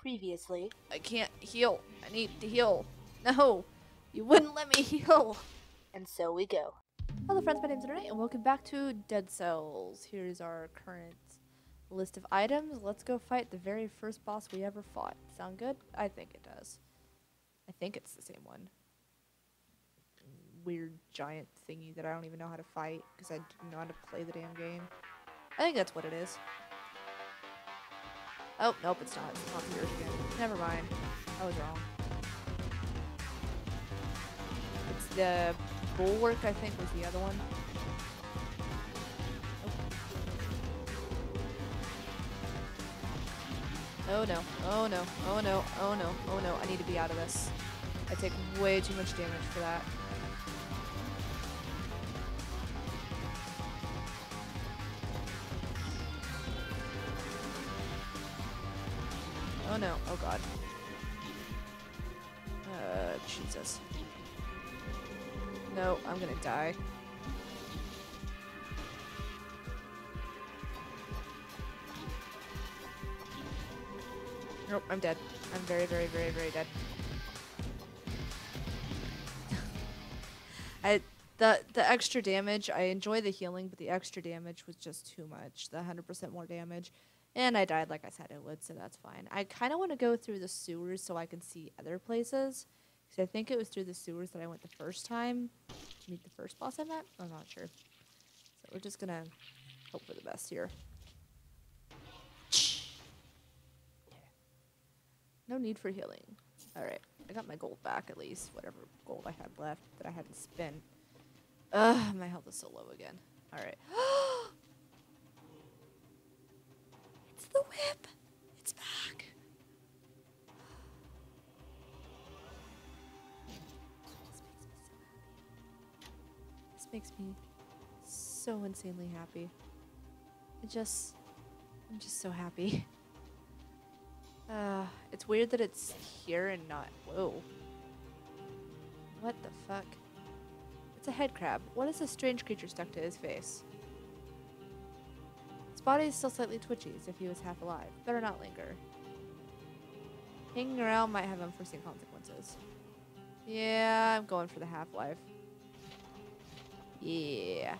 Previously. I can't heal. I need to heal. No, you wouldn't let me heal. And so we go. Hello friends, my name's Renee and welcome back to Dead Cells. Here's our current list of items. Let's go fight the very first boss we ever fought. Sound good? I think it does. I think it's the same one. Weird giant thingy that I don't even know how to fight because I didn't know how to play the damn game. I think that's what it is. Oh, nope, it's not. It's not yours again. Never mind. I was wrong. It's the bulwark, I think, was the other one. Oh no, oh no, oh no, oh no, oh no, I need to be out of this. I take way too much damage for that. God. Uh, Jesus. No, I'm gonna die. Nope, I'm dead. I'm very, very, very, very dead. I the the extra damage. I enjoy the healing, but the extra damage was just too much. The hundred percent more damage, and I died like I said it would, so that's fine. I kind of want to go through the sewers so I can see other places. Because I think it was through the sewers that I went the first time to meet the first boss I met. I'm not sure. So we're just gonna hope for the best here. No need for healing. Alright, I got my gold back at least. Whatever gold I had left that I hadn't spent. Ugh, my health is so low again. Alright. Oh, the whip! It's back! This makes me so insanely happy. I just, I'm just so happy. Uh, it's weird that it's here and not. Whoa. What the fuck? It's a head crab. What is this strange creature stuck to his face? Body is still slightly twitchy, as if he was half alive. Better not linger. Hanging around might have unforeseen consequences. Yeah, I'm going for the half-life. Yeah.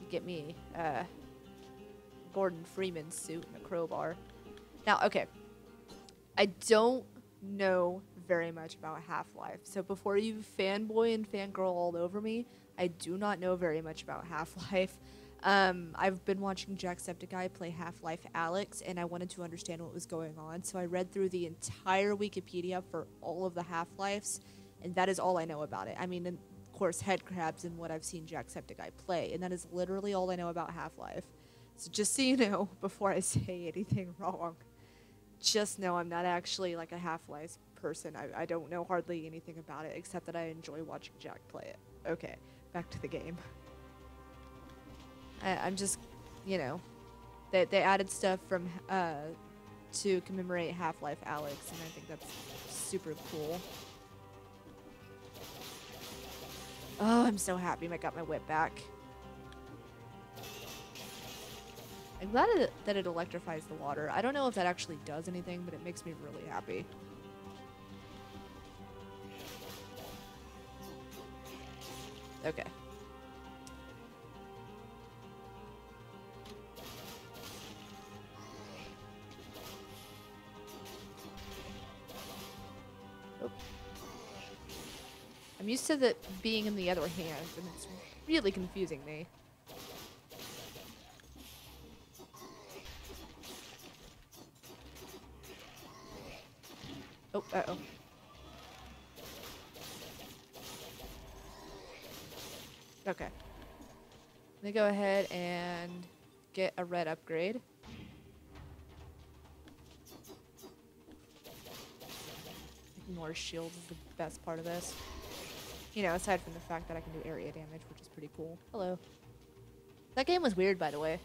You get me, uh, Gordon Freeman suit and a crowbar. Now, okay. I don't know very much about Half-Life. So before you fanboy and fangirl all over me, I do not know very much about Half-Life. Um, I've been watching Jacksepticeye play Half-Life Alyx, and I wanted to understand what was going on. So I read through the entire Wikipedia for all of the Half-Lives, and that is all I know about it. I mean, of course, headcrabs and what I've seen Jacksepticeye play, and that is literally all I know about Half-Life. So just so you know, before I say anything wrong just know I'm not actually like a Half-Life person. I, I don't know hardly anything about it except that I enjoy watching Jack play it. Okay, back to the game. I, I'm just, you know, they, they added stuff from uh, to commemorate Half-Life Alyx, and I think that's super cool. Oh, I'm so happy I got my whip back. I'm glad it, that it electrifies the water. I don't know if that actually does anything, but it makes me really happy. Okay. I'm used to the being in the other hand, and it's really confusing me. Oh, uh-oh. Okay. Let me go ahead and get a red upgrade. More shields is the best part of this. You know, aside from the fact that I can do area damage, which is pretty cool. Hello. That game was weird, by the way.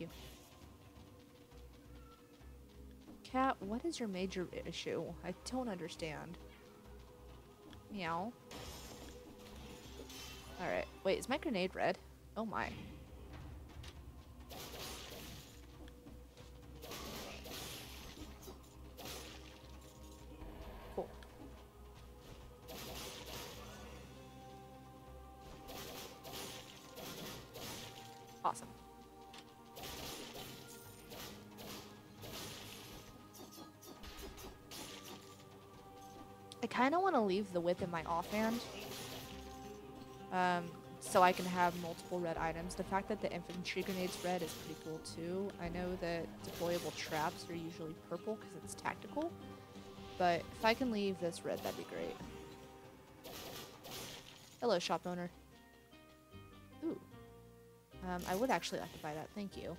You. Cat, what is your major issue? I don't understand. Meow. Alright. Wait, is my grenade red? Oh my. The whip in my offhand. Um, so I can have multiple red items. The fact that the infantry grenade's red is pretty cool too. I know that deployable traps are usually purple because it's tactical. But if I can leave this red, that'd be great. Hello, shop owner. Ooh. Um, I would actually like to buy that. Thank you.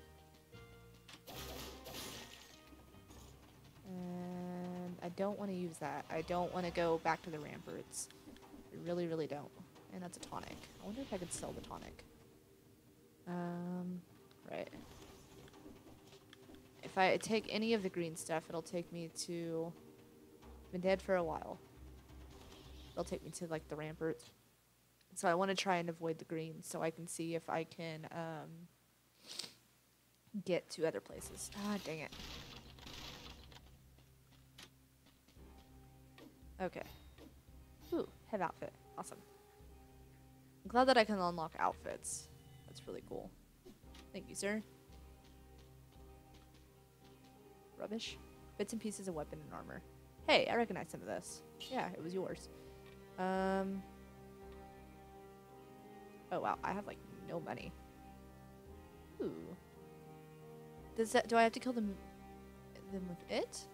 Don't want to use that. I don't want to go back to the ramparts. I really, really don't. And that's a tonic. I wonder if I could sell the tonic. Um, right. If I take any of the green stuff, it'll take me to... I've been dead for a while. It'll take me to, like, the ramparts. So I want to try and avoid the green so I can see if I can, um, get to other places. Ah, dang it. Okay. Ooh, head outfit. Awesome. I'm glad that I can unlock outfits. That's really cool. Thank you, sir. Rubbish. Bits and pieces of weapon and armor. Hey, I recognize some of this. Yeah, it was yours. Um. Oh wow, I have like no money. Ooh. Does that? Do I have to kill them? Them with it?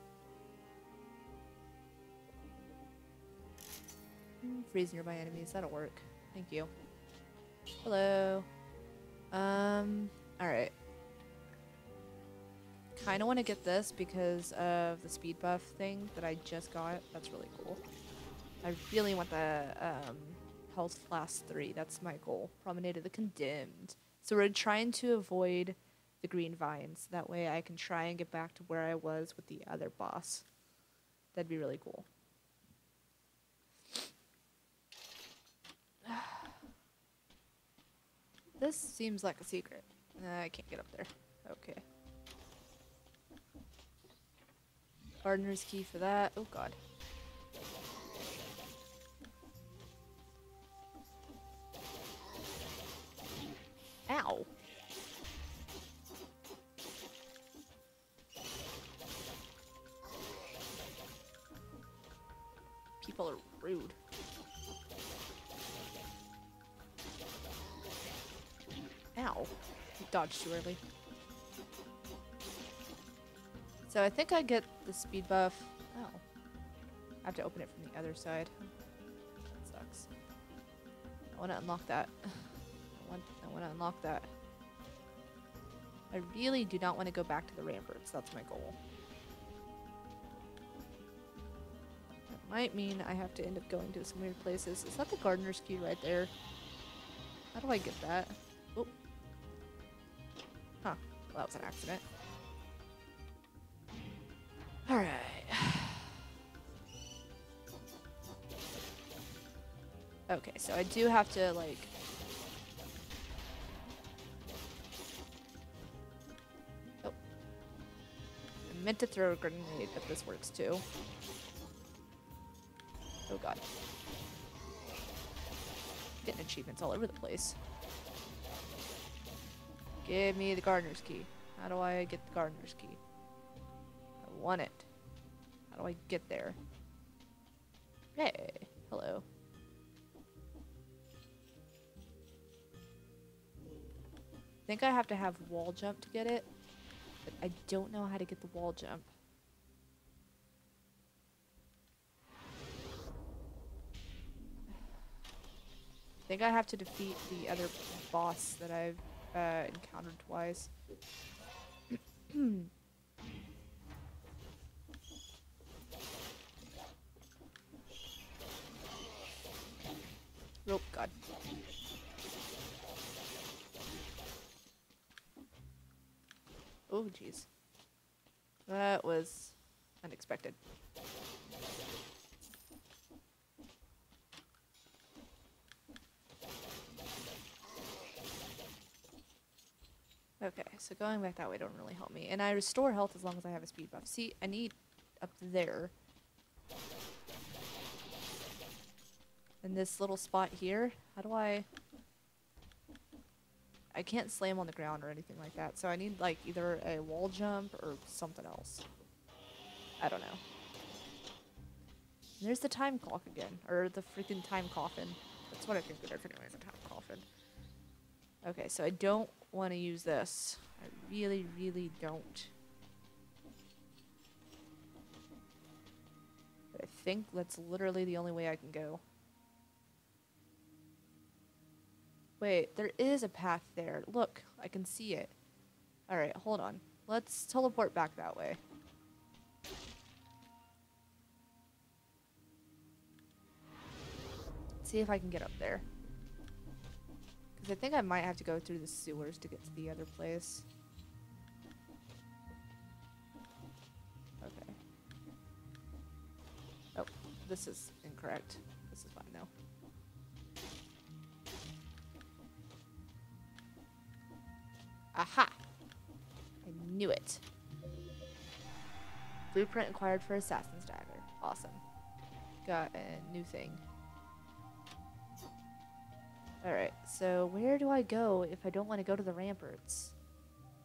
Freeze nearby enemies. That'll work. Thank you. Hello. Um. All right. Kind of want to get this because of the speed buff thing that I just got. That's really cool. I really want the um, health flask three. That's my goal. Promenade of the Condemned. So we're trying to avoid the green vines. That way I can try and get back to where I was with the other boss. That'd be really cool. This seems like a secret. I can't get up there. Okay. Gardener's key for that. Oh god. Ow. People are rude. Dodged too early. So I think I get the speed buff. Oh. I have to open it from the other side. That sucks. I want to unlock that. I want, I want to unlock that. I really do not want to go back to the ramparts. That's my goal. That might mean I have to end up going to some weird places. Is that the gardener's key right there? How do I get that? That was an accident. Alright. Okay, so I do have to, like... Oh. I meant to throw a grenade, but this works too. Oh god. Getting achievements all over the place. Give me the gardener's key. How do I get the gardener's key? I want it. How do I get there? Hey, hello. I think I have to have wall jump to get it, but I don't know how to get the wall jump. I think I have to defeat the other boss that I've uh, encountered twice. oh god. Oh jeez. That was unexpected. Okay, so going back that way don't really help me. And I restore health as long as I have a speed buff. See, I need up there. And this little spot here, how do I... I can't slam on the ground or anything like that, so I need like either a wall jump or something else. I don't know. There's the time clock again, or the freaking time coffin. That's what I think it is anyways, a time coffin. Okay, so I don't want to use this. I really, really don't. But I think that's literally the only way I can go. Wait, there is a path there. Look, I can see it. Alright, hold on. Let's teleport back that way. See if I can get up there. I think I might have to go through the sewers to get to the other place. Okay. Oh, this is incorrect. This is fine though. Aha! I knew it. Blueprint acquired for Assassin's Dagger. Awesome. Got a new thing. Alright, so where do I go if I don't want to go to the ramparts?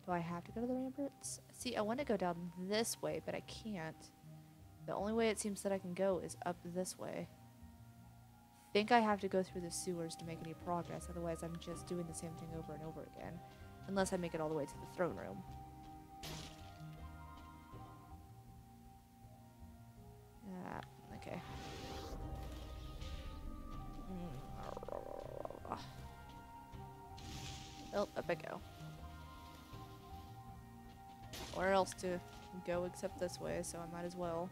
Do I have to go to the ramparts? See, I want to go down this way, but I can't. The only way it seems that I can go is up this way. think I have to go through the sewers to make any progress, otherwise I'm just doing the same thing over and over again. Unless I make it all the way to the throne room. Up I go. Where else to go except this way, so I might as well.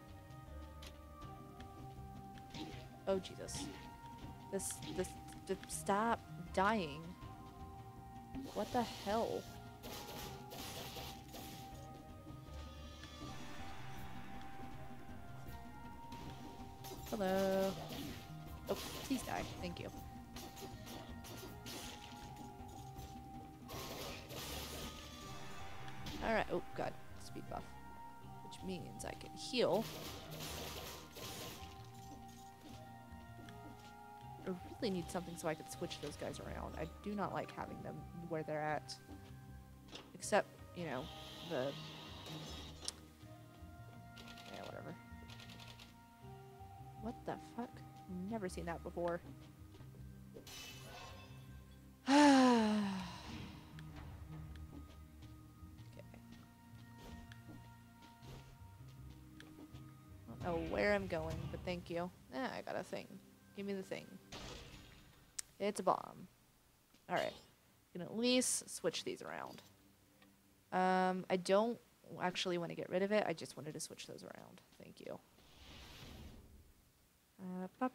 Oh, Jesus. This, this, this stop dying. What the hell? Hello. Oh, please die. Thank you. Alright. Oh, God. Speed buff. Which means I can heal. I really need something so I could switch those guys around. I do not like having them where they're at. Except, you know, the... Yeah, whatever. What the fuck? Never seen that before. Where I'm going, but thank you. Ah, I got a thing. Give me the thing. It's a bomb. Alright. You can at least switch these around. Um, I don't actually want to get rid of it. I just wanted to switch those around. Thank you. Uh.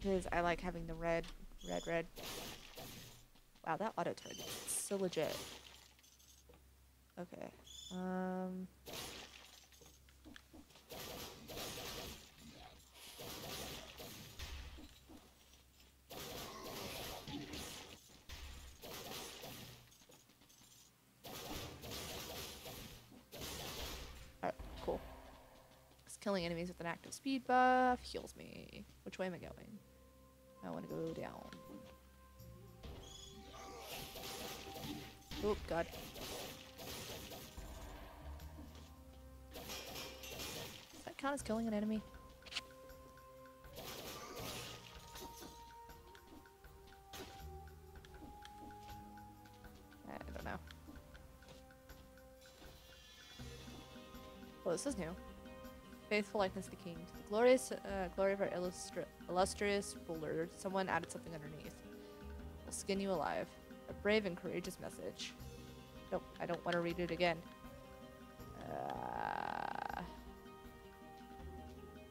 Because I like having the red, red, red. Wow, that auto target is so legit. Okay. Um. Alright, cool. 'Cause killing enemies with an active speed buff heals me. Which way am I going? I want to go down. Oh, God. Does that count as killing an enemy? I don't know. Well, this is new. Faithful likeness to the king. To the glorious uh, glory of our illustri- illustrious ruler, someone added something underneath. We'll skin you alive. A brave and courageous message. Nope, I don't want to read it again. Uh,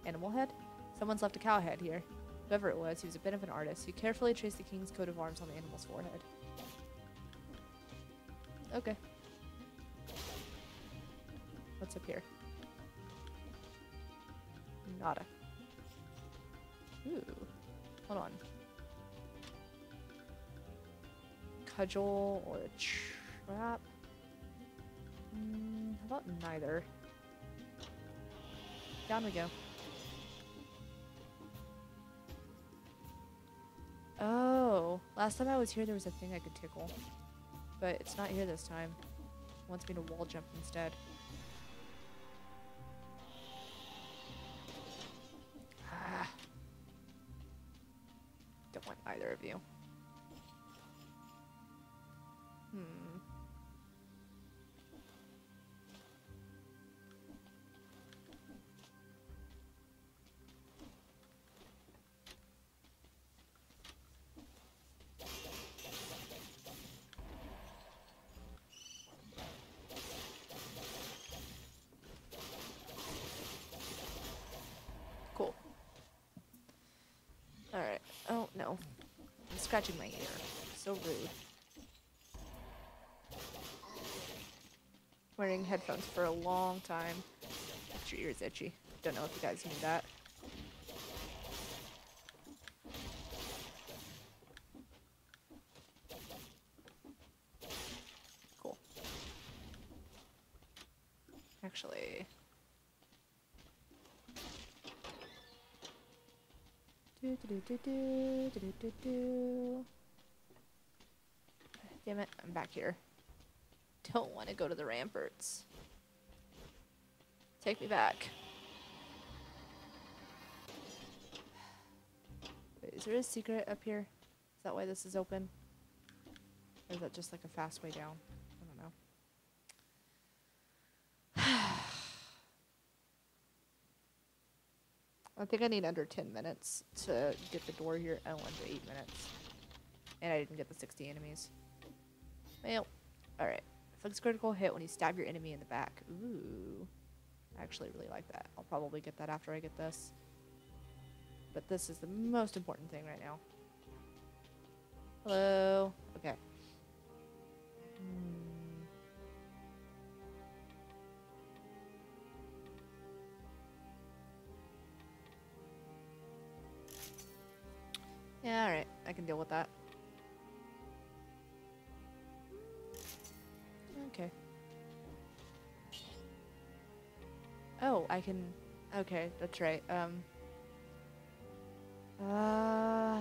animal head? Someone's left a cow head here. Whoever it was, he was a bit of an artist. He carefully traced the king's coat of arms on the animal's forehead. Okay. What's up here? Nada. Ooh. Hold on. Cudgel or trap? Mm, how about neither? Down we go. Oh, last time I was here there was a thing I could tickle. But it's not here this time. It wants me to wall jump instead. Either of you. Scratching my ear. So rude. Wearing headphones for a long time. Makes your ears itchy. Don't know if you guys knew that. Cool. Actually, Do, do, do, do, do, do, do. Damn it, I'm back here. Don't want to go to the ramparts. Take me back. Wait, is there a secret up here? Is that why this is open? Or is that just like a fast way down? I don't know. I think I need under 10 minutes to get the door here. Oh, under 8 minutes. And I didn't get the 60 enemies. Well, alright. Inflicts critical hit when you stab your enemy in the back. Ooh. I actually really like that. I'll probably get that after I get this. But this is the most important thing right now. Hello? Okay. Hmm. Yeah, alright. I can deal with that. Okay. Oh, I can... Okay, that's right. Um... Uh...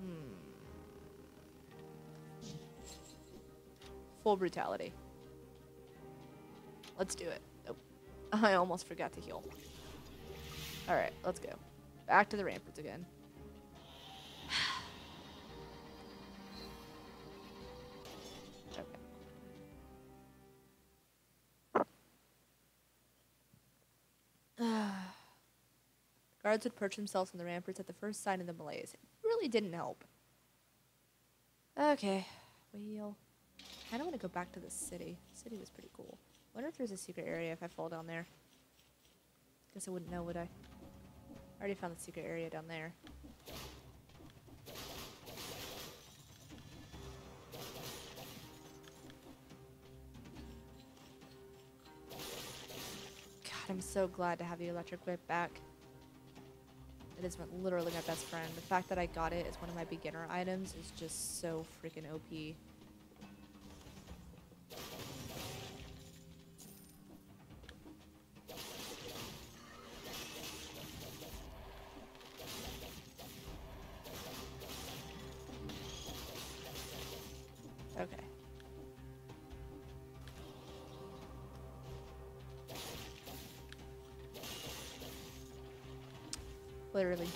Hmm. Full brutality. Let's do it. I almost forgot to heal. Alright, let's go. Back to the ramparts again. okay. Guards would perch themselves on the ramparts at the first sign of the malaise. It really didn't help. Okay, well, I don't want to go back to the city. The city was pretty cool. I wonder if there's a secret area if I fall down there. Guess I wouldn't know, would I? I already found the secret area down there. God, I'm so glad to have the electric whip back. It is literally my best friend. The fact that I got it as one of my beginner items is just so freaking OP.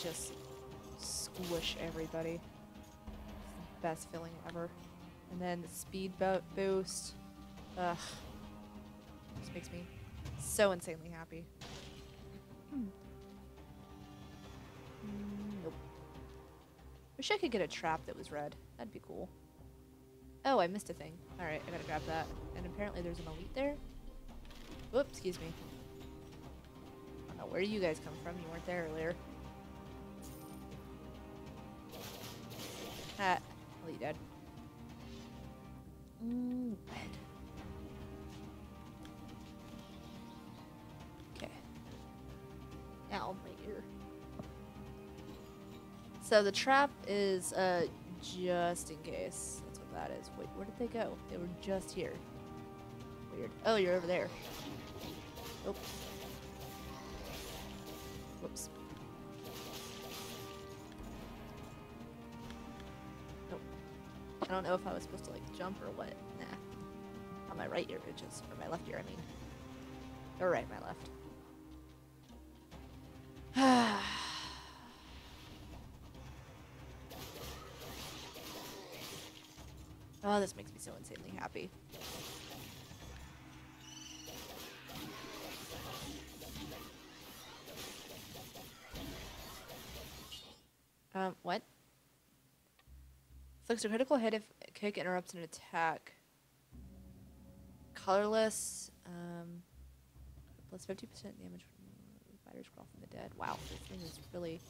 just squish everybody. It's the best feeling ever. And then the speed bo- boost. Ugh. Just makes me so insanely happy. Hmm. Mm, nope. Wish I could get a trap that was red. That'd be cool. Oh, I missed a thing. Alright, I gotta grab that. And apparently there's an elite there. Whoops, excuse me. I don't know where you guys come from. You weren't there earlier. Ha. Elite dead. Mm, red. Okay. Now right here. So the trap is uh just in case. That's what that is. Wait, where did they go? They were just here. Weird. Oh, you're over there. Oh. Whoops. I don't know if I was supposed to like jump or what. Nah. On my right ear, bitches. Or my left ear, I mean. Or right, my left. oh, this makes me so insanely happy. Um, what? Inflicts a critical hit if kick interrupts an attack. Colorless, um, plus 50% damage from fighters crawl from the dead. Wow, this thing is really...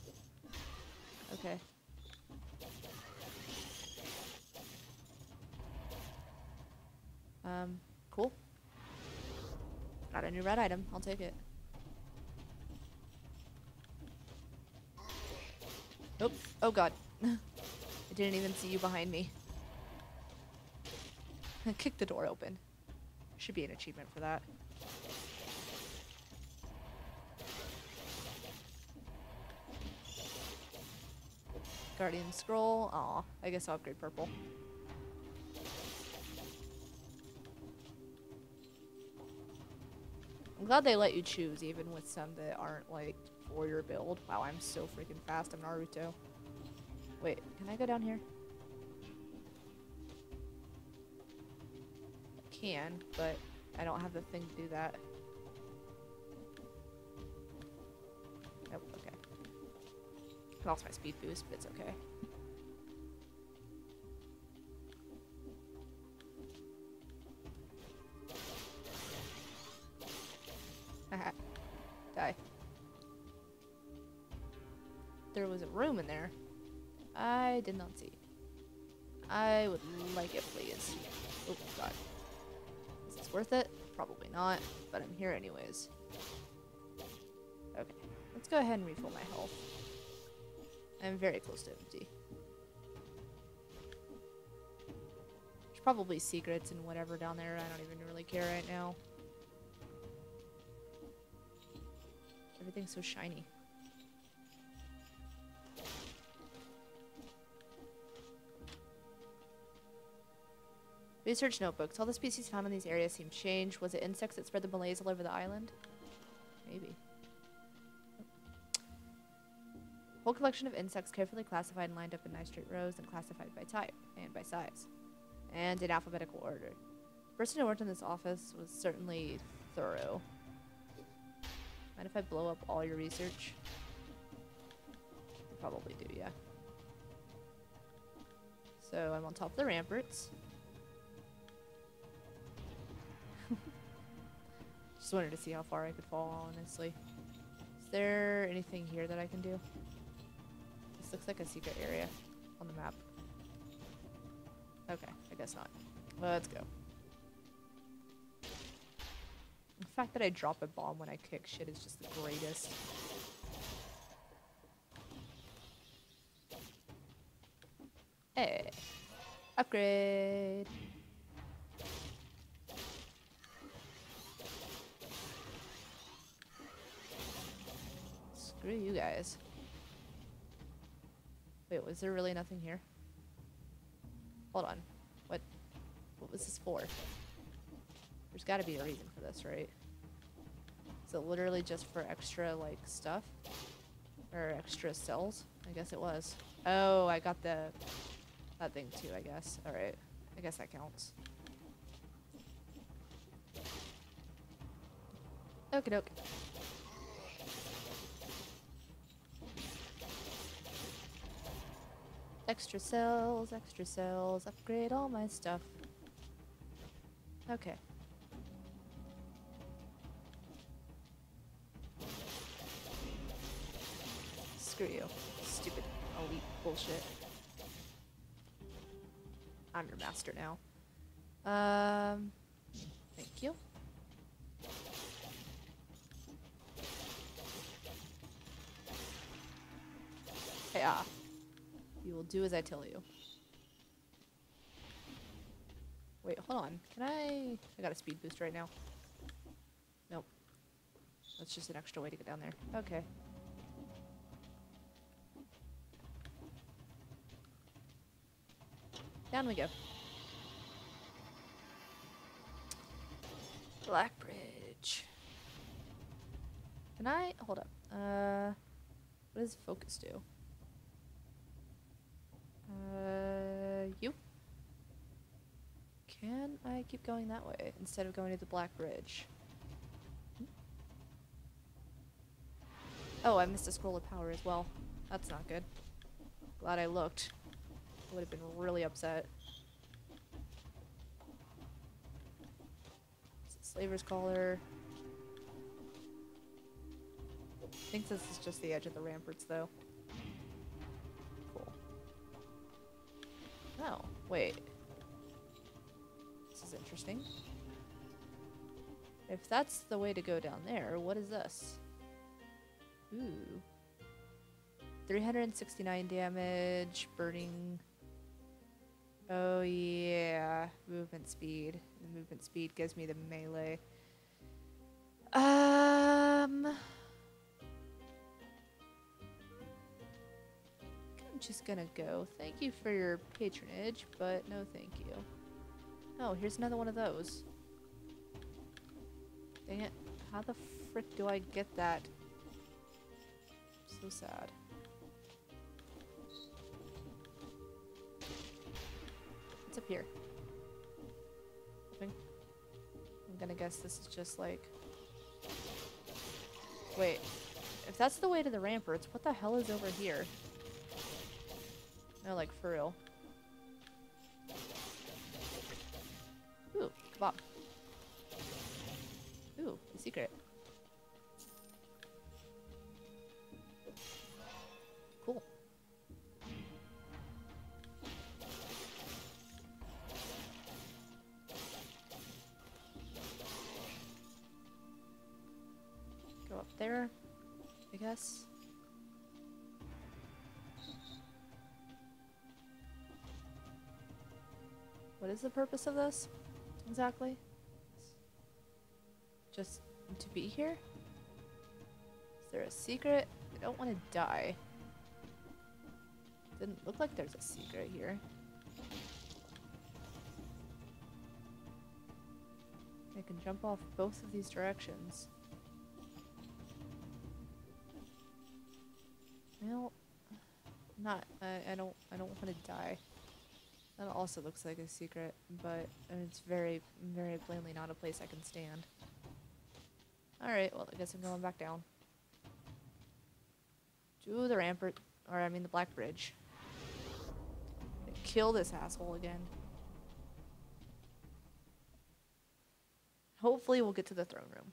Okay. Um, cool. Got a new red item. I'll take it. Nope. Oh god. I didn't even see you behind me. Kick the door open. Should be an achievement for that. Guardian scroll. Aw, I guess I'll upgrade purple. I'm glad they let you choose, even with some that aren't like for your build. Wow, I'm so freaking fast. I'm Naruto. Wait, can I go down here? I can, but I don't have the thing to do that. Nope, okay. I lost my speed boost, but it's okay. Not, but I'm here anyways. Okay, let's go ahead and refill my health. I'm very close to empty. There's probably secrets and whatever down there. I don't even really care right now. Everything's so shiny. Research notebooks. All the species found in these areas seem changed. Was it insects that spread the malaise all over the island? Maybe. Whole collection of insects carefully classified and lined up in nice straight rows and classified by type and by size. And in alphabetical order. The person who worked in this office was certainly thorough. Mind if I blow up all your research? Probably do, yeah. So I'm on top of the ramparts. Just wanted to see how far I could fall, honestly. Is there anything here that I can do? This looks like a secret area on the map. Okay, I guess not. Let's go. The fact that I drop a bomb when I kick shit is just the greatest. Hey. Upgrade. Screw you guys. Wait, was there really nothing here? Hold on. What what was this for? There's gotta be a reason for this, right? Is it literally just for extra like stuff? Or extra cells? I guess it was. Oh, I got the that thing too, I guess. Alright. I guess that counts. Okie doke. Extra cells, extra cells, upgrade all my stuff. Okay. Screw you. Stupid elite bullshit. I'm your master now. Um, thank you. Yeah. You will do as I tell you. Wait, hold on. Can I... I got a speed boost right now. Nope. That's just an extra way to get down there. Okay. Down we go. Black Bridge. Can I... Hold up. Uh... What does focus do? Uh... You? Can I keep going that way instead of going to the Black Bridge? Oh, I missed a scroll of power as well. That's not good. Glad I looked. I would have been really upset. Slaver's collar. I think this is just the edge of the ramparts, though. Wait. This is interesting. If that's the way to go down there, what is this? Ooh. 369 damage, burning. Oh yeah, movement speed. The movement speed gives me the melee. Um, just gonna go. Thank you for your patronage, but no thank you. Oh, here's another one of those. Dang it. How the frick do I get that? So sad. What's up here? Nothing. I'm gonna guess this is just like... Wait. If that's the way to the ramparts, what the hell is over here? No, like, for real. What is the purpose of this exactly? Just to be here? Is there a secret? I don't want to die. Didn't look like there's a secret here. I can jump off both of these directions. Well, not. I, I don't. I don't want to die. That also looks like a secret, but it's very, very plainly not a place I can stand. Alright, well, I guess I'm going back down. To the rampart, or I mean the Black Bridge. Kill this asshole again. Hopefully we'll get to the throne room.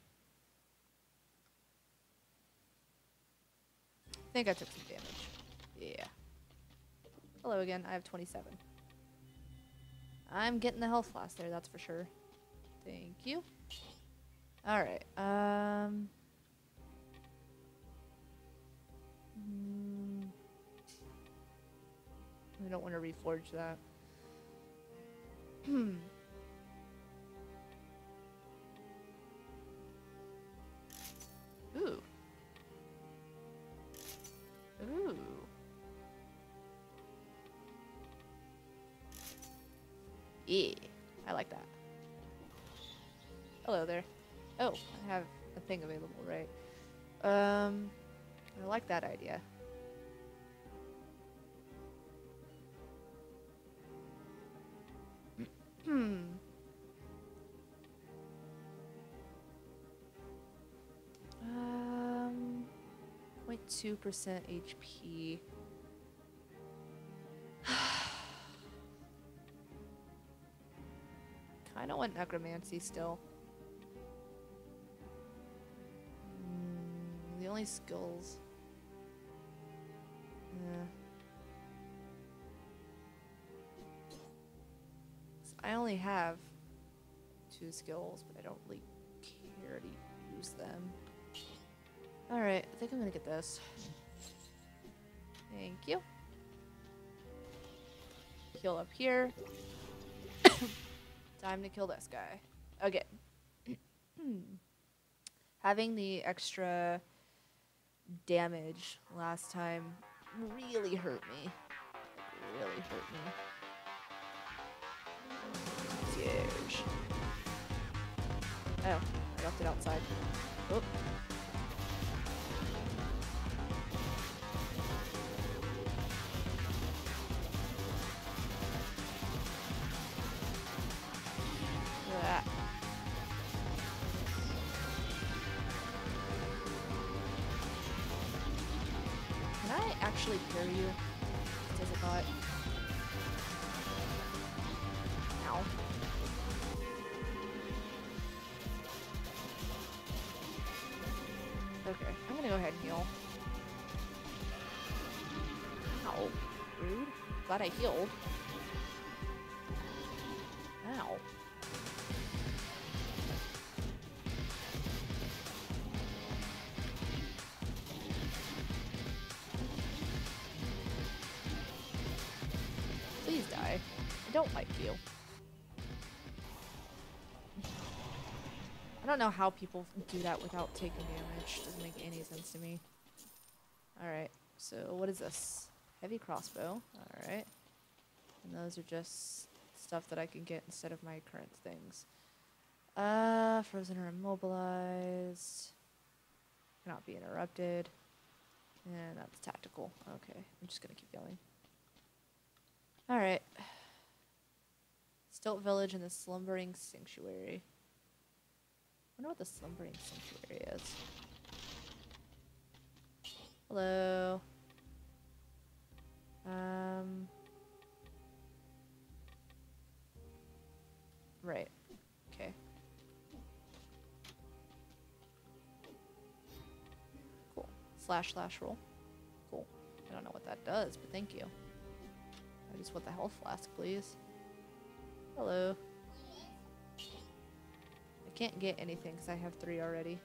I think I took some damage. Yeah. Hello again, I have 27. I'm getting the health flask there, that's for sure. Thank you. Alright, um... mm, I don't want to reforge that. Hmm. Yeah, I like that. Hello there. Oh, I have a thing available, right? Um, I like that idea. Hmm. Um, 0.2% HP. Kinda want necromancy still. Mm, the only skills. I only have two skills, but I don't really care to use them. Alright, I think I'm gonna get this. Thank you. Heal up here. Time to kill this guy. Okay. Having the extra damage last time really hurt me. Really hurt me. Huge. Oh, I left it outside. Oh. Actually parry you? Does it not? Ow. Okay, I'm gonna go ahead and heal. Ow. Rude. Glad I healed. Ow. Don't know how people do that without taking damage. Doesn't make any sense to me. Alright, so what is this? Heavy crossbow. Alright. And those are just stuff that I can get instead of my current things. Uh, frozen or immobilized. Cannot be interrupted. And that's tactical. Okay, I'm just gonna keep going. Alright. Stilt Village and the Slumbering Sanctuary. I wonder what the Slumbering Sanctuary is. Hello. Um. Right. Okay. Cool. Slash slash roll. Cool. I don't know what that does, but thank you. I just want the health flask, please. Hello. Can't get anything because I have three already.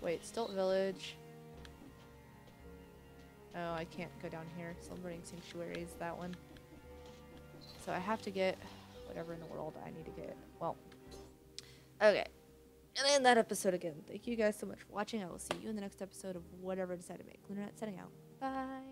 Wait, Stilt Village. Oh, I can't go down here. Slumbering Sanctuary is that one. So I have to get whatever in the world I need to get. Well, okay. And in that episode again. Thank you guys so much for watching. I will see you in the next episode of whatever I decide to make. Lunernight setting out. Bye.